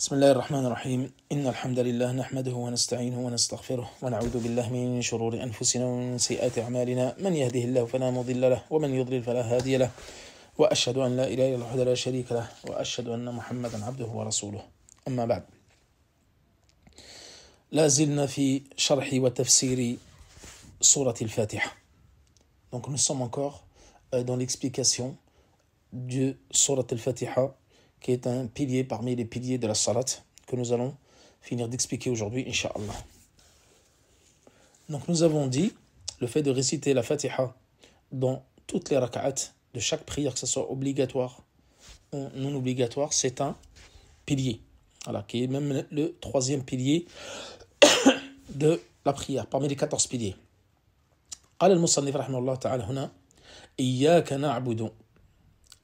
بسم الله الرحمن الرحيم. إن الحمد لله نحمده ونستعينه ونستغفره ونعوذ بالله من شرور أنفسنا ومن سيئات أعمالنا. من يهده الله فلا مضل له ومن يضلل فلا هادي له. وأشهد أن لا إله إلا الله لا شريك له وأشهد أن محمدا عبده ورسوله. أما بعد. لا زلنا في شرح وتفسير سورة الفاتحة. Donc nous sommes encore euh, dans l'explication de Surat al-Fatiha. qui est un pilier parmi les piliers de la salat que nous allons finir d'expliquer aujourd'hui, Inch'Allah. Donc nous avons dit le fait de réciter la Fatiha dans toutes les rak'at de chaque prière, que ce soit obligatoire ou non obligatoire, c'est un pilier. Voilà, qui est même le troisième pilier de la prière, parmi les 14 piliers. قال المصنف رحمه الله تعالى هنا إياك نعبد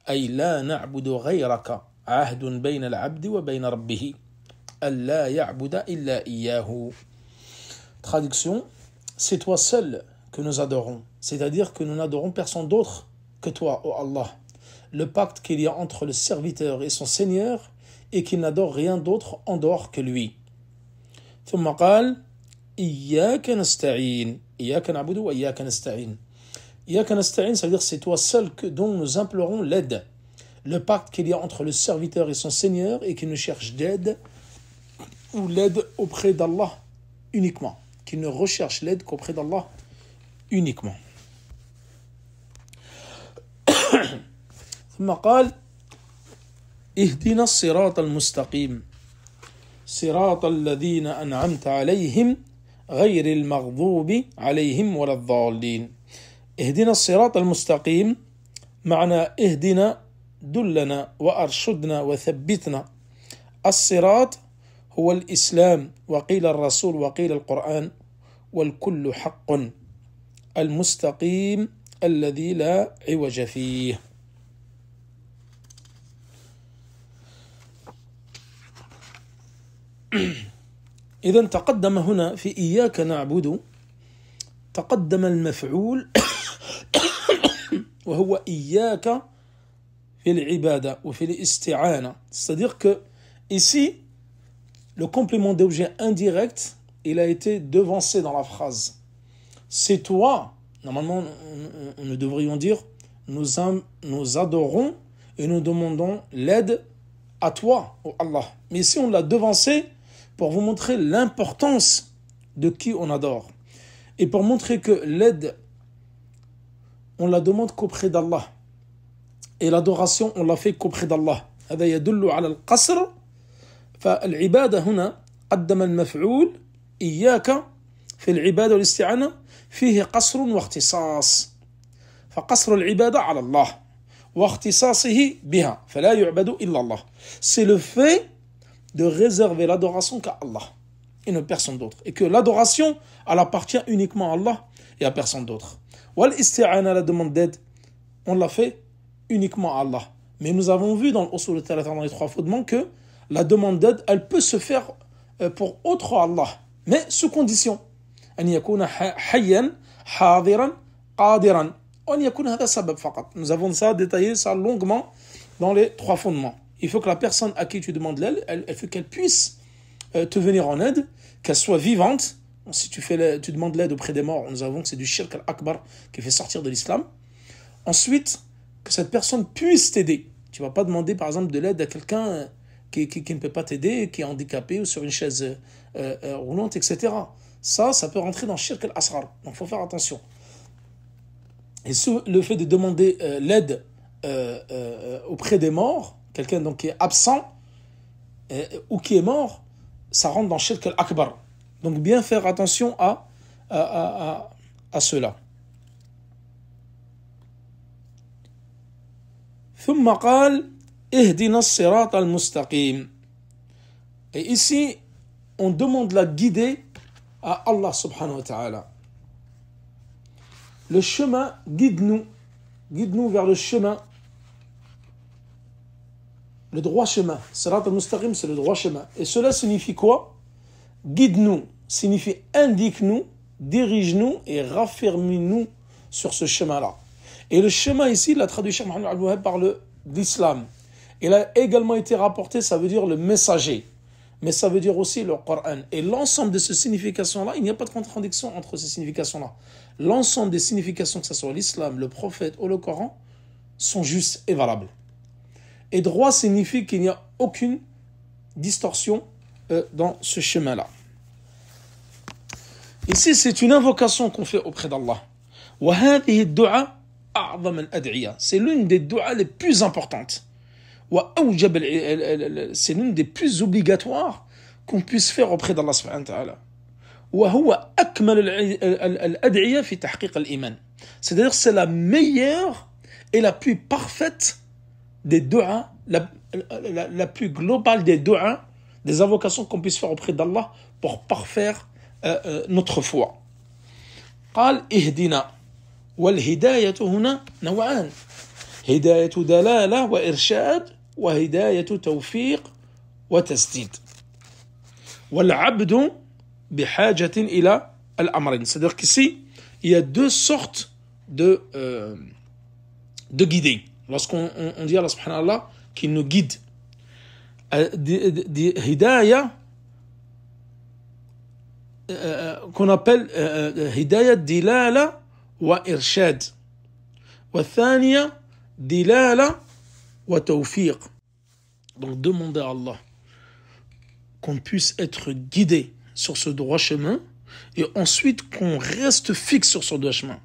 أي لا نعبد غيرك عهد بين العبد وبين ربه ألا يعبد إلا إياه Traduction, c'est toi seul que nous adorons, c'est-à-dire que nous n'adorons personne d'autre que toi, ô Allah. Le pacte qu'il y a entre le serviteur et son Seigneur et qu'il n'adore rien d'autre en dehors que lui. ثم قال إياك نستعين إياك نعبد وإياك نستعين إياك نستعين, ça veut dire c'est toi seul que, dont nous implorons l'aide. Le pacte qu'il y a entre le serviteur et son Seigneur et qu'il ne cherche d'aide ou l'aide auprès d'Allah uniquement. Qu'il ne recherche l'aide qu'auprès d'Allah uniquement. ثم قال اهدنا الصراط المستقيم صراط الذين أنعمت عليهم غير المغضوب عليهم ولا الضالين اهدنا الصراط المستقيم معنى اهدنا دلنا وأرشدنا وثبتنا. الصراط هو الإسلام وقيل الرسول وقيل القرآن والكل حق. المستقيم الذي لا عوج فيه. إذا تقدم هنا في إياك نعبد تقدم المفعول وهو إياك c'est-à-dire que ici le complément d'objet indirect il a été devancé dans la phrase c'est toi normalement nous devrions dire nous, adorons et nous demandons l'aide à toi, oh Allah. Mais ici on l'a devancé pour vous montrer l'importance de qui on adore. Et pour montrer que l'aide, on la demande qu'auprès d'Allah. Et l'adoration, on la fait qu'auprès d'Allah. هذا يدل على القصر فالعبادة هنا قدم المفعول إياك في العبادة والاستعانة فيه قصر واختصاص فقصر العبادة على الله واختصاصه بها فلا يعبد إلا الله c'est le fait de réserver l'adoration qu'à Allah et ne personne d'autre. Et que l'adoration, elle appartient uniquement à Allah et à personne d'autre. Isti'ana, la demande d'aide, on l'a fait uniquement à Allah. Mais nous avons vu dans l'Usul dans les trois fondements, que la demande d'aide, elle peut se faire euh, pour autre Allah, mais sous condition. Nous avons ça détaillé ça longuement dans les trois fondements. Il faut que la personne à qui tu demandes l'aide, elle, faut qu'elle puisse euh, te venir en aide, qu'elle soit vivante. Si tu, fais tu demandes l'aide auprès des morts, nous avons que c'est du shirk al-akbar qui fait sortir de l'islam. Ensuite, que cette personne puisse t'aider. Tu ne vas pas demander par exemple de l'aide à quelqu'un qui, qui, qui, ne peut pas t'aider, qui est handicapé ou sur une chaise euh, euh, roulante, etc. Ça, ça peut rentrer dans shirk al-asrar. Donc il faut faire attention. Et le fait de demander l'aide auprès des morts, quelqu'un donc qui est absent euh, ou qui est mort, ça rentre dans Shirk al-Akbar. Donc bien faire attention à, à, à, à cela. ثم قال اهدنا الصراط المستقيم Et ici, on demande la guider à Allah subhanahu wa ta'ala. Le chemin, guide-nous. Guide-nous vers le chemin le droit chemin. Salat al-Mustaqim, c'est le droit chemin. Et cela signifie quoi Guide-nous, signifie indique-nous, dirige-nous et raffermis-nous sur ce chemin-là. Et le chemin ici, la traduction Mohammed al par l'islam. Il a également été rapporté, ça veut dire le messager. mais ça veut dire aussi le Coran. Et l'ensemble de ces significations-là, il n'y a pas de contradiction entre ces significations-là. L'ensemble des significations, que ce soit l'islam, le prophète ou le Coran, sont justes et valables. Et droit signifie qu'il n'y a aucune distorsion euh, dans ce chemin-là. Ici, c'est une invocation qu'on fait auprès d'Allah. C'est l'une des doigts les plus importantes. C'est l'une des plus obligatoires qu'on puisse faire auprès d'Allah subhanahu wa ta'ala. C'est-à-dire c'est la meilleure et la plus parfaite des doigts, la, la, la, plus globale des doigts, des invocations qu'on puisse faire auprès d'Allah pour parfaire euh, euh, notre foi. قال اهدنا والهداية هنا نوعان هداية دلالة وإرشاد وهداية توفيق وتسديد والعبد بحاجة إلى الأمرين c'est-à-dire qu'ici il y a deux sortes de euh, de guider lorsqu'on on, on dit à Allah ta'ala qu'il nous guide hidayah qu'on appelle هداية دلالة وإرشاد والثانية دلالة وتوفيق donc demander à Allah qu'on puisse être guidé sur ce droit chemin et ensuite qu'on reste fixe sur ce droit chemin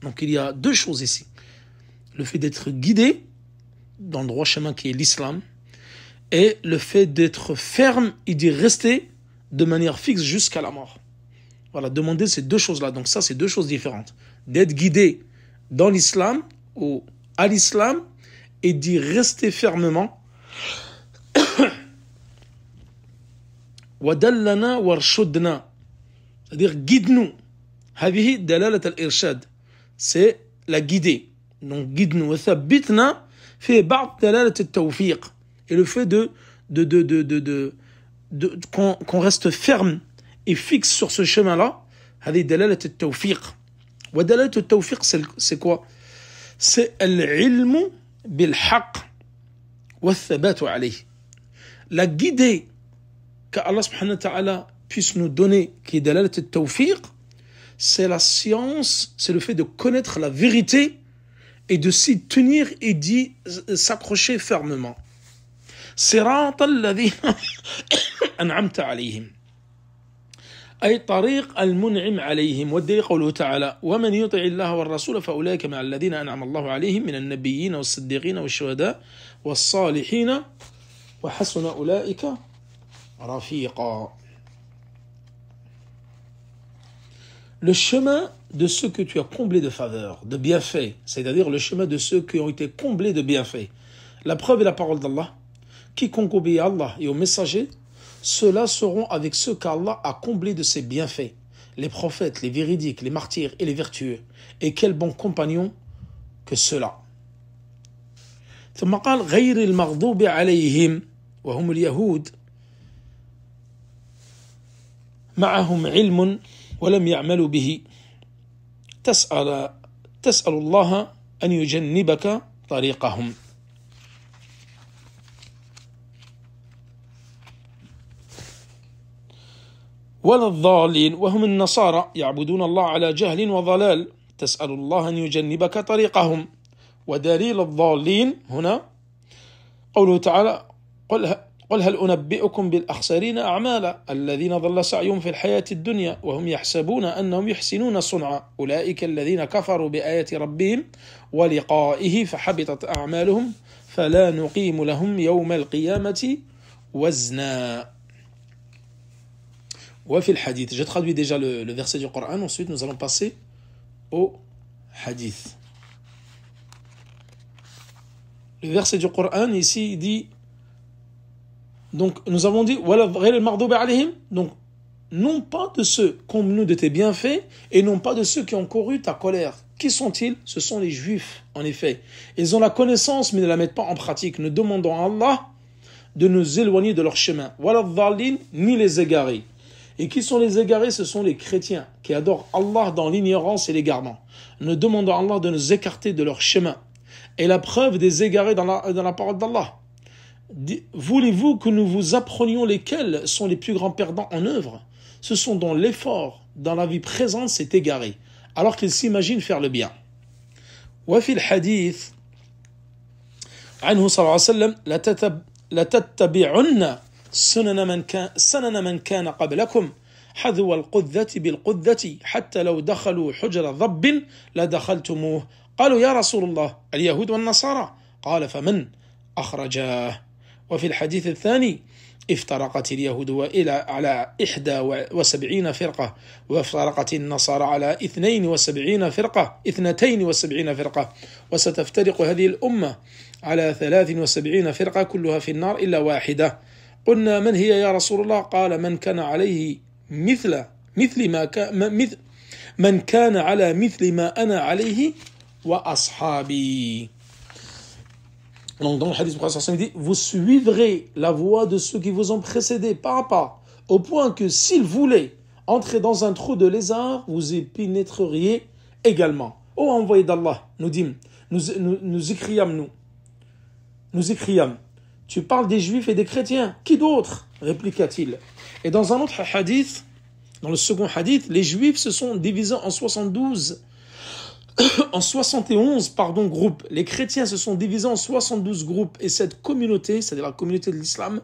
donc il y a deux choses ici le fait d'être guidé dans le droit chemin qui est l'islam et le fait d'être ferme et d'y rester de manière fixe jusqu'à la mort Demander ces deux choses-là. Donc ça, c'est deux choses différentes. D'être guidé dans l'islam ou à l'islam et d'y rester fermement. C'est-à-dire, guide-nous. C'est la guider. Donc, guide-nous. Et le fait de, de, de, de, de, de, qu'on reste ferme et fixe sur ce chemin-là, c'est quoi? C'est La guidée qu'Allah subhanahu wa ta'ala puisse nous donner, qui est c'est la science, c'est le fait de connaître la vérité et de s'y tenir et d'y euh, s'accrocher fermement. أي طريق المنعم عليهم والدليل قوله تعالى ومن يطع الله والرسول فأولئك مع الذين أنعم الله عليهم من النبيين والصديقين والشهداء والصالحين وحسن أولئك رفيقا Le chemin de ceux que tu as comblés de faveurs, de bienfaits, c'est-à-dire le chemin de ceux qui ont été comblés de bienfaits. La preuve est la parole d'Allah. Quiconque obéit à Allah et aux messagers, ceux-là seront avec ceux qu'Allah a comblés de ses bienfaits, les prophètes, les véridiques, les martyrs et les vertueux. Et quels bons compagnons que ceux-là. ثم قال غير المغضوب عليهم وهم اليهود معهم علم ولم يعملوا به تسأل تسأل الله أن يجنبك طريقهم ولا الضالين وهم النصارى يعبدون الله على جهل وضلال. تسأل الله أن يجنبك طريقهم. ودليل الضالين هنا قوله تعالى قل قل هل أنبئكم بالأخسرين أعمالا الذين ضل سعيهم في الحياة الدنيا وهم يحسبون أنهم يحسنون صنعا؟ أولئك الذين كفروا بآية ربهم ولقائه فحبطت أعمالهم فلا نقيم لهم يوم القيامة وزنا. Wafil hadith. Je traduis déjà le, verset du Coran, ensuite nous allons passer au hadith. Le verset du Coran ici dit donc nous avons dit donc non pas de ceux qui ont nous de tes bienfaits et non pas de ceux qui ont couru ta colère. Qui sont-ils? Ce sont les juifs, en effet. Ils ont la connaissance mais ne la mettent pas en pratique. Nous demandons à Allah de nous éloigner de leur chemin. Ni les égarés. Et qui sont les égarés Ce sont les chrétiens qui adorent Allah dans l'ignorance et l'égarement. Nous demandons à Allah de nous écarter de leur chemin. Et la preuve des égarés dans la, dans la parole d'Allah. Voulez-vous que nous vous apprenions lesquels sont les plus grands perdants en œuvre Ce sont dont l'effort dans la vie présente s'est égaré, alors qu'ils s'imaginent faire le bien. وفي الحديث عنه صلى الله عليه وسلم لتتبعن سنن من كان سنن من كان قبلكم حذو القذة بالقذة حتى لو دخلوا حجر ضب لدخلتموه. قالوا يا رسول الله اليهود والنصارى. قال فمن؟ أخرجاه. وفي الحديث الثاني افترقت اليهود إلى على إحدى وسبعين فرقة وافترقت النصارى على اثنين وسبعين فرقة اثنتين وسبعين فرقة. وستفترق هذه الأمة على ثلاث وسبعين فرقة كلها في النار إلا واحدة. قلنا من هي يا رسول الله قال من كان عليه مثل مثل ما كان مثل من كان على مثل ما أنا عليه وأصحابي Donc dans le hadith, il dit, vous suivrez la voie de ceux qui vous ont précédé pas à pas, au point que s'ils voulaient entrer dans un trou de lézard, vous y pénétreriez également. Ô envoyé d'Allah, nous dîmes, nous, nous, nous écriâmes, nous, nous écriâmes, tu parles des juifs et des chrétiens, qui d'autre répliqua-t-il. Et dans un autre hadith, dans le second hadith, les juifs se sont divisés en 72 en 71 pardon, groupes. Les chrétiens se sont divisés en 72 groupes et cette communauté, c'est-à-dire la communauté de l'islam,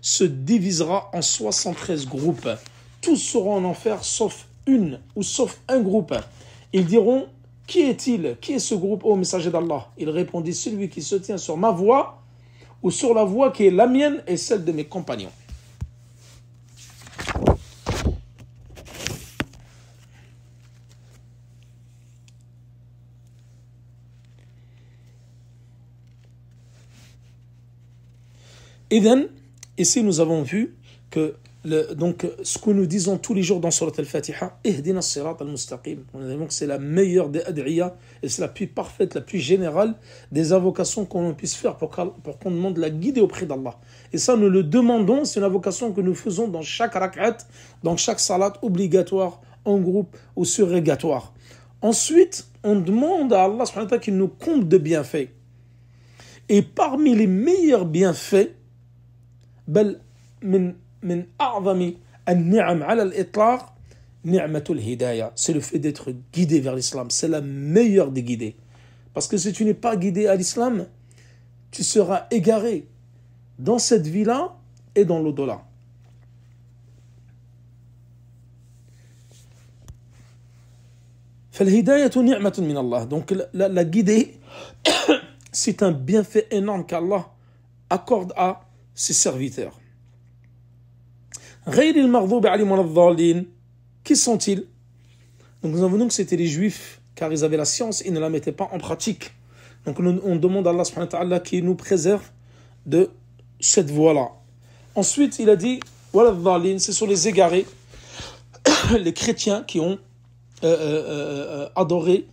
se divisera en 73 groupes. Tous seront en enfer sauf une ou sauf un groupe. Ils diront Qui est-il? Qui est ce groupe, ô messager d'Allah? Il répondit Celui qui se tient sur ma voie ou sur la voie qui est la mienne et celle de mes compagnons. Eden, ici nous avons vu que donc ce que nous disons tous les jours dans Surat al-Fatiha, al-mustaqim. On a que c'est la meilleure des ad'iyas et c'est la plus parfaite, la plus générale des invocations qu'on puisse faire pour, qu'on demande la guider auprès d'Allah. Et ça, nous le demandons, c'est une invocation que nous faisons dans chaque rak'at, dans chaque salat obligatoire, en groupe ou surrégatoire. Ensuite, on demande à Allah qu'il nous compte de bienfaits. Et parmi les meilleurs bienfaits, bel من أعظم النعم على الإطلاق نعمة الهداية c'est le fait d'être guidé vers l'islam c'est la meilleure des guidées parce que si tu n'es pas guidé à l'islam tu seras égaré dans cette vie-là et dans l'au-delà فالهداية نعمة من الله donc la, la guidée c'est un bienfait énorme qu'Allah accorde à ses serviteurs. Qui sont-ils? Donc nous avons vu que c'était les juifs, car ils avaient la science, ils ne la mettaient pas en pratique. Donc on demande à Allah qui nous préserve de cette voie-là. Ensuite, il a dit, ce sont les égarés, les chrétiens qui ont euh, euh, euh, adoré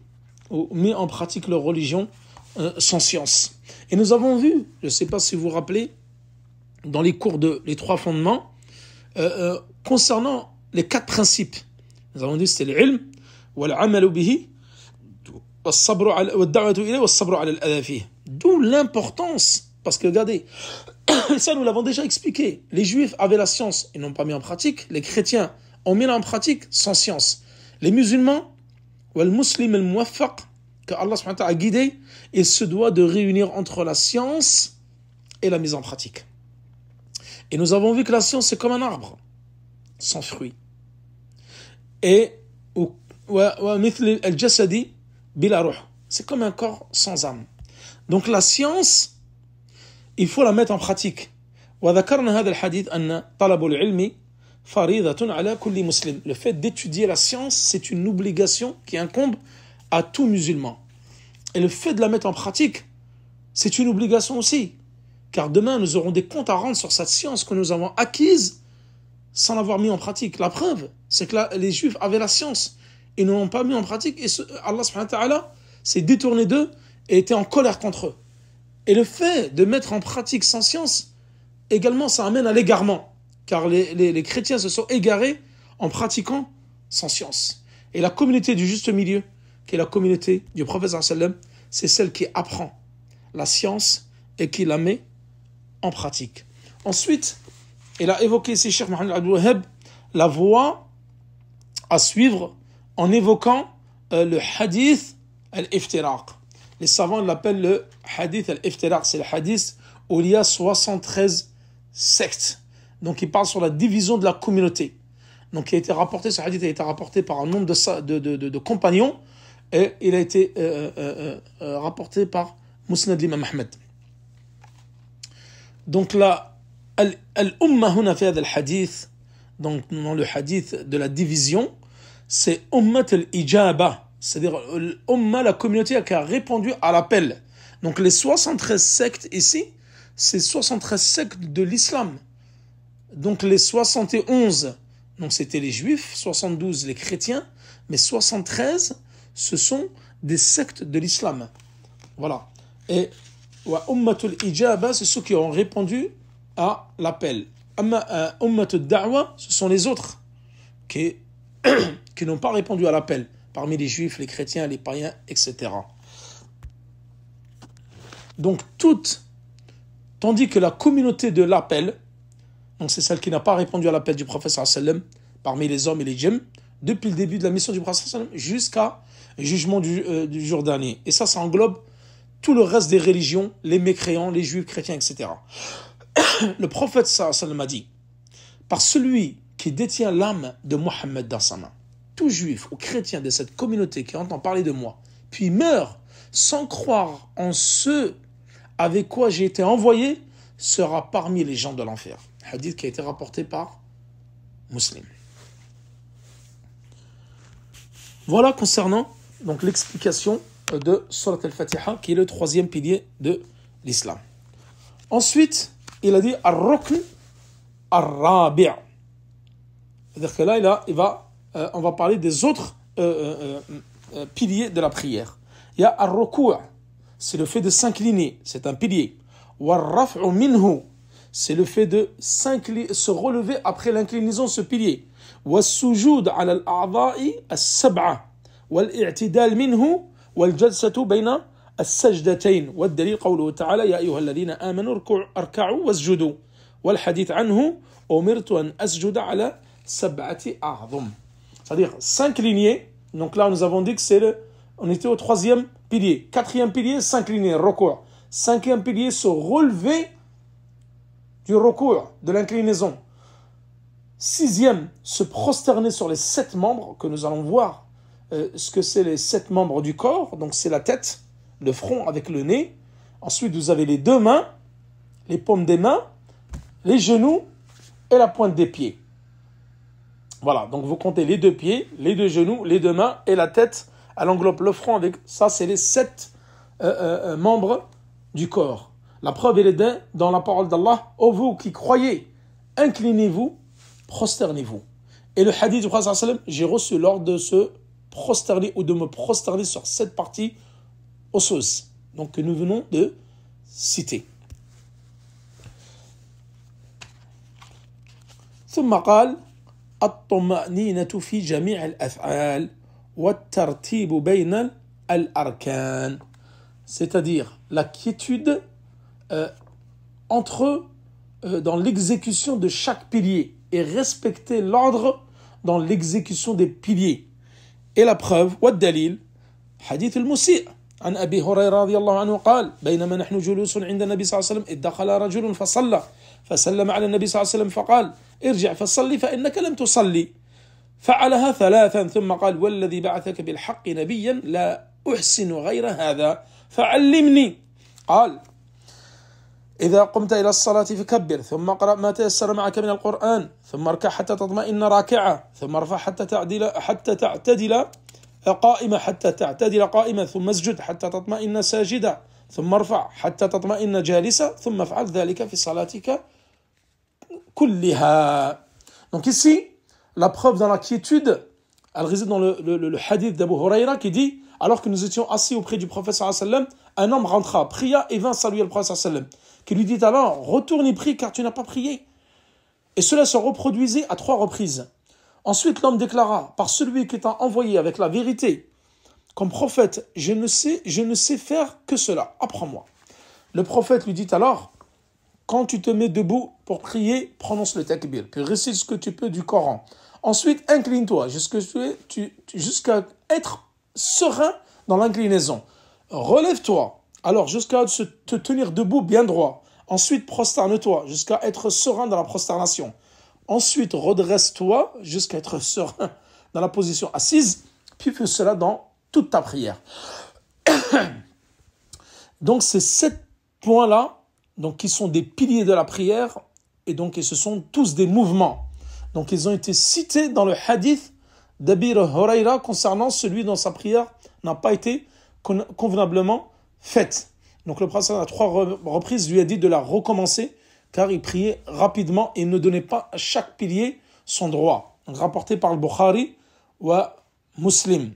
ou mis en pratique leur religion sans science. Et nous avons vu, je ne sais pas si vous vous rappelez, dans les cours de les trois fondements euh, euh, concernant les quatre principes. Nous avons dit c'était l'ilm, D'où l'importance, parce que regardez, ça nous l'avons déjà expliqué, les juifs avaient la science, ils n'ont pas mis en pratique, les chrétiens ont mis en pratique sans science. Les musulmans, muslim que Allah a guidé, il se doit de réunir entre la science et la mise en pratique. Et nous avons vu que la science, c'est comme un arbre, sans fruits. Et c'est comme un corps sans âme. Donc la science, il faut la mettre en pratique. Le fait d'étudier la science, c'est une obligation qui incombe à tout musulman. Et le fait de la mettre en pratique, c'est une obligation aussi. Car demain, nous aurons des comptes à rendre sur cette science que nous avons acquise sans l'avoir mis en pratique. La preuve, c'est que les Juifs avaient la science et ne l'ont pas mis en pratique. Et Allah s'est détourné d'eux et était en colère contre eux. Et le fait de mettre en pratique sans science, également, ça amène à l'égarement. Car les, chrétiens se sont égarés en pratiquant sans science. Et la communauté du juste milieu, qui est la communauté du prophète c'est celle qui apprend la science et qui la met en pratique. Ensuite, il a évoqué ici, Cheikh Mohamed la voie à suivre en évoquant euh, le hadith al-iftiraq. Les savants l'appellent le hadith al-iftiraq. C'est le hadith où il y a 73 sectes. Donc il parle sur la division de la communauté. Donc il a été rapporté, ce hadith a été rapporté par un nombre de, compagnons et il a été euh, euh, rapporté par Musnad l'imam Ahmed. Donc là, al-umma huna fi hadith donc dans le hadith de la division, c'est ummat al-ijaba, c'est-à-dire l'umma, la communauté qui a répondu à l'appel. Donc les 73 sectes ici, c'est 73 sectes de l'islam. Donc les 71, donc c'était les juifs, 72 les chrétiens, mais 73, ce sont des sectes de l'islam. Voilà. Wa ummatul ijaba, c'est ceux qui ont répondu à l'appel. Euh, ummatul da'wa, ce sont les autres qui, qui n'ont pas répondu à l'appel, parmi les juifs, les chrétiens, les païens, etc. Donc toutes, tandis que la communauté de l'appel, donc c'est celle qui n'a pas répondu à l'appel du prophète sallam parmi les hommes et les djinns, depuis le début de la mission du prophète sallam jusqu'à jugement du, euh, du, jour dernier. Et ça, ça englobe tout le reste des religions, les mécréants, les juifs, chrétiens, etc. le prophète sallam a dit, par celui qui détient l'âme de Mohammed dans sa main, tout juif ou chrétien de cette communauté qui entend parler de moi, puis meurt sans croire en ce avec quoi j'ai été envoyé, sera parmi les gens de l'enfer. Hadith qui a été rapporté par Muslim. Voilà concernant donc l'explication de Surat al-Fatiha, qui est le troisième pilier de l'islam. Ensuite, il a dit Ar-Rukn C'est-à-dire que là, il, va, euh, on va parler des autres euh, euh, piliers de la prière. Il y a Ar-Ruku' c'est le fait de s'incliner, c'est un pilier. Warraf'u minhu, c'est le fait de se relever après l'inclinaison, ce pilier. Wassujud ala al-a'da'i as-sab'a. Wal-i'tidal minhu, والجلسة بين السجدتين والدليل قوله تعالى يا أيها الذين آمنوا اركعوا واسجدوا والحديث عنه أمرت أن أسجد على سبعة أعظم c'est-à-dire s'incliner donc là nous avons dit que c'est le on était au troisième pilier quatrième pilier s'incliner recours cinquième pilier se relever du recours de l'inclinaison sixième se prosterner sur les sept membres que nous allons voir euh, ce que c'est les sept membres du corps. Donc c'est la tête, le front avec le nez. Ensuite, vous avez les deux mains, les paumes des mains, les genoux et la pointe des pieds. Voilà, donc vous comptez les deux pieds, les deux genoux, les deux mains et la tête. Elle englobe le front avec ça, c'est les sept euh, euh, membres du corps. La preuve, elle est dans la parole d'Allah. Ô vous qui croyez, inclinez-vous, prosternez-vous. Et le hadith du prophète, j'ai reçu l'ordre de ce prosterner ou de me prosterner sur cette partie osseuse. Donc que nous venons de citer. ثم قال الطمأنينة في جميع الأفعال والترتيب بين الأركان c'est-à-dire la quiétude euh, entre euh, dans l'exécution de chaque pilier et respecter l'ordre dans l'exécution des piliers Et la preuve, والدليل حديث المسيء. عن أبي هريرة رضي الله عنه قال بينما نحن جلوس عند النبي صلى الله عليه وسلم إذ دخل رجل فصلى فسلم على النبي صلى الله عليه وسلم فقال ارجع فصلي فإنك لم تصلي. فعلها ثلاثا ثم قال والذي بعثك بالحق نبيا لا أحسن غير هذا فعلمني. قال إذا قمت إلى الصلاة فكبر ثم اقرأ ما تيسر معك من القرآن ثم اركع حتى تطمئن راكعة ثم ارفع حتى تعدل حتى تعتدل قائمة حتى تعتدل قائمة ثم اسجد حتى تطمئن ساجدة ثم ارفع حتى تطمئن جالسة ثم افعل ذلك في صلاتك كلها Donc ici, la preuve dans la quiétude, elle réside dans le, le, le hadith d'Abu Huraira qui dit, alors que nous étions assis auprès du prophète sallam, un homme rentra, pria et vint saluer le prophète sallam. Qui lui dit alors, retourne et prie car tu n'as pas prié. Et cela se reproduisait à trois reprises. Ensuite, l'homme déclara, par celui qui t'a envoyé avec la vérité, comme prophète, je ne sais, je ne sais faire que cela, apprends-moi. Le prophète lui dit alors, quand tu te mets debout pour prier, prononce le takbir, puis récite ce que tu peux du Coran. Ensuite, incline-toi jusqu'à être serein dans l'inclinaison. Relève-toi, alors jusqu'à te tenir debout bien droit. Ensuite, prosterne-toi jusqu'à être serein dans la prosternation. Ensuite, redresse-toi jusqu'à être serein dans la position assise, puis fais cela dans toute ta prière. Donc, c'est sept points-là donc, qui sont des piliers de la prière, et donc et ce sont tous des mouvements. Donc, ils ont été cités dans le hadith d'Abir Horaira concernant celui dont sa prière n'a pas été convenablement faite. Donc, le prophète, à trois reprises, lui a dit de la recommencer, car il priait rapidement et ne donnait pas à chaque pilier son droit. rapporté par le Bukhari ou Muslim.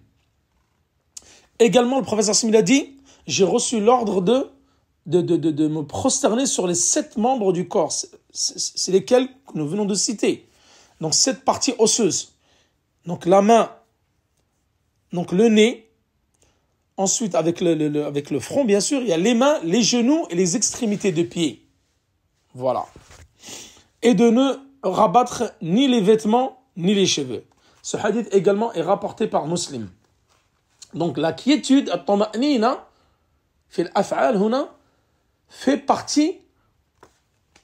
Également, le prophète il a dit J'ai reçu l'ordre de de, de, de, me prosterner sur les sept membres du corps. C'est lesquels que nous venons de citer. Donc, sept parties osseuses. Donc, la main, donc le nez. Ensuite, avec le, avec le front, bien sûr, il y a les mains, les genoux et les extrémités de pied. Voilà. Et de ne rabattre ni les vêtements ni les cheveux. Ce hadith également est rapporté par Muslim. Donc la quiétude, fait partie,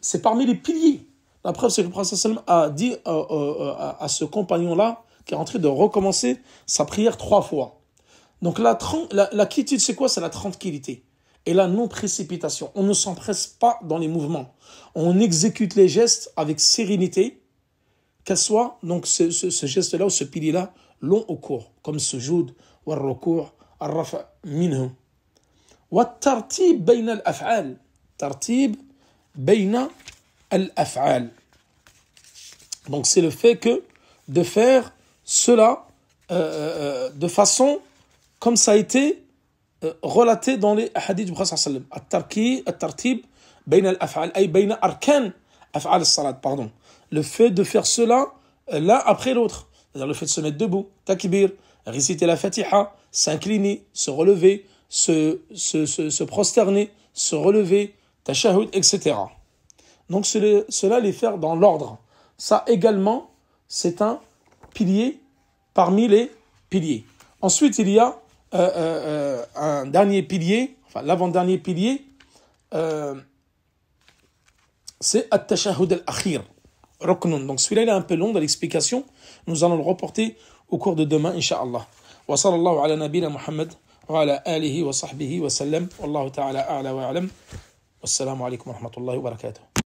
c'est parmi les piliers. La preuve, c'est que le prophète a dit euh, euh, euh, à ce compagnon-là, qui est en train de recommencer sa prière trois fois. Donc la, la, quiétude, c'est quoi? C'est la tranquillité et la non-précipitation. On ne s'empresse pas dans les mouvements. On exécute les gestes avec sérénité, qu'elle soit donc ce, geste-là ou ce pilier-là long ou court, comme ce joud, ou al-rukur, al-rafa, tartib al-af'al. Tartib al-af'al. Donc c'est le fait que de faire cela euh, euh, euh, de façon comme ça a été euh, relaté dans les hadiths du prophète sallam. At-tarki, at-tartib, al-af'al, ay bayna arkan af'al salat pardon. Le fait de faire cela euh, l'un après l'autre, c'est-à-dire le fait de se mettre debout, takbir, réciter la Fatiha, s'incliner, se relever, se, se, se, prosterner, se relever, tashahud, etc. Donc cela les faire dans l'ordre. Ça également, c'est un pilier parmi les piliers. Ensuite, il y a euh, euh, euh, un dernier pilier, enfin l'avant-dernier pilier, euh, c'est At-Tashahud al-Akhir, Roknun. Donc celui-là, il est un peu long dans l'explication. Nous allons le reporter au cours de demain, Inch'Allah. Wa sallallahu ala nabina Muhammad wa ala alihi wa sahbihi wa sallam. Wallahu ta'ala a'la wa alam. Wassalamu alaikum wa rahmatullahi wa barakatuh.